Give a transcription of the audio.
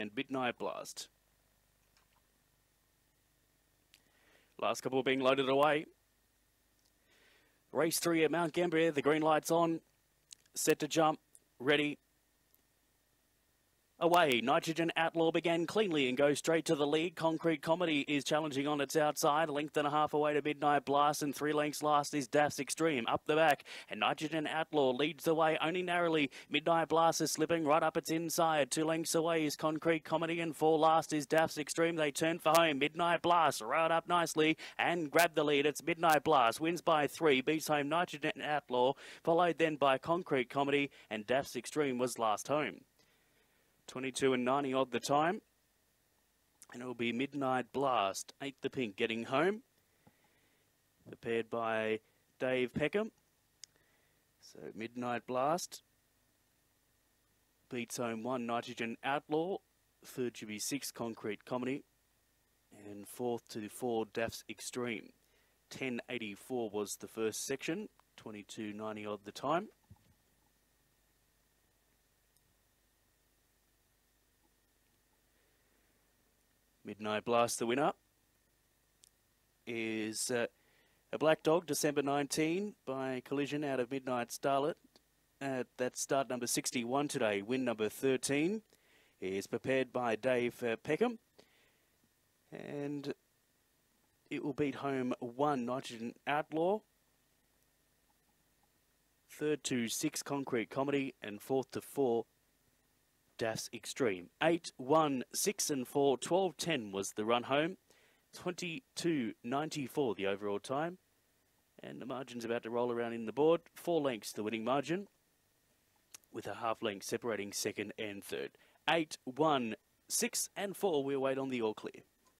and Midnight Blast. Last couple being loaded away. Race three at Mount Gambier. The green light's on. Set to jump. Ready. Away, Nitrogen Outlaw began cleanly and goes straight to the lead. Concrete Comedy is challenging on its outside, a length and a half away to Midnight Blast, and three lengths last is Daff's Extreme. Up the back, and Nitrogen Outlaw leads the way only narrowly. Midnight Blast is slipping right up its inside. Two lengths away is Concrete Comedy, and four last is Daff's Extreme. They turn for home. Midnight Blast right up nicely and grab the lead. It's Midnight Blast wins by three, beats home Nitrogen Outlaw, followed then by Concrete Comedy, and Daff's Extreme was last home. 22 and 90 odd the time. And it will be Midnight Blast, 8 the pink, getting home. Prepared by Dave Peckham. So Midnight Blast beats home 1 Nitrogen Outlaw. Third should be 6 Concrete Comedy. And fourth to 4 Daff's Extreme. 1084 was the first section, 22.90 odd the time. Midnight Blast, the winner, is uh, a Black Dog, December 19, by collision out of Midnight Starlet. Uh, that's start number 61 today. Win number 13 is prepared by Dave uh, Peckham. And it will beat home one Nitrogen Outlaw. Third to six Concrete Comedy. And fourth to four Daff's Extreme. 8, 1, 6 and 4, 12, 10 was the run home. 22, 94 the overall time. And the margin's about to roll around in the board. Four lengths the winning margin, with a half length separating second and third. 8, 1, 6 and 4, we'll wait on the all clear.